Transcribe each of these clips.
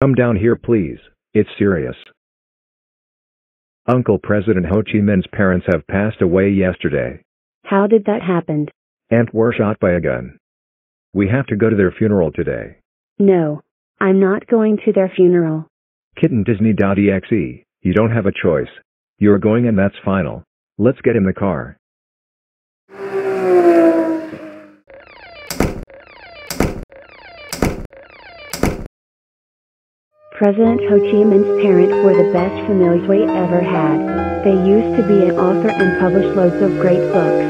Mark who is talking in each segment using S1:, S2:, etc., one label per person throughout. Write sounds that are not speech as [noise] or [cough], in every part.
S1: Come down here please, it's serious. Uncle President Ho Chi Minh's parents have passed away yesterday.
S2: How did that happen?
S1: and were shot by a gun. We have to go to their funeral today.
S2: No. I'm not going to their funeral.
S1: KittenDisney.exe, you don't have a choice. You're going and that's final. Let's get in the car.
S2: President Ho Chi Minh's parents were the best families we ever had. They used to be an author and publish loads of great books.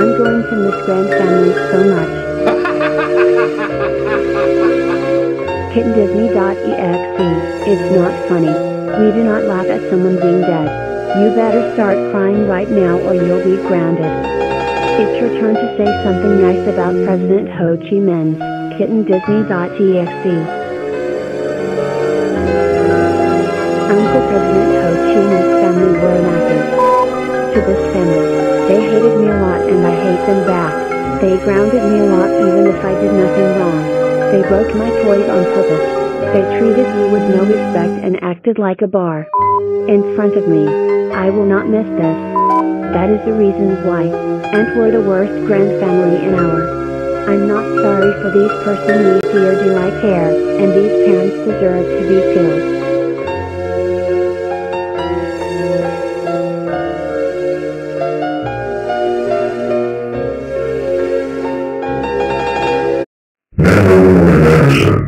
S2: I'm going to miss grand families so much. [laughs] KittenDisney.exe. It's not funny. We do not laugh at someone being dead. You better start crying right now or you'll be grounded. It's your turn to say something nice about President Ho Chi Minh's KittenDisney.exe. Family were massive. To this family, they hated me a lot and I hate them back. They grounded me a lot even if I did nothing wrong. They broke my toys on purpose. They treated me with no respect and acted like a bar. In front of me. I will not miss this. That is the reason why. And we're the worst grand family in our. I'm not sorry for these person fear do I care, and these parents deserve to be killed.
S3: Action.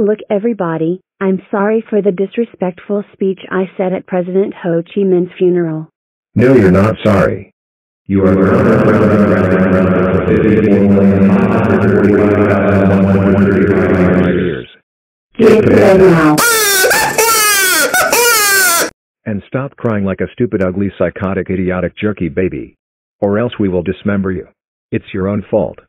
S2: Look everybody, I'm sorry for the disrespectful speech I said at President Ho Chi Minh's funeral.
S1: No, you're not sorry. You are grounded for 54,545,135 years.
S2: Get ready now.
S1: And stop crying like a stupid, ugly, psychotic, idiotic, jerky baby. Or else we will dismember you. It's your own fault.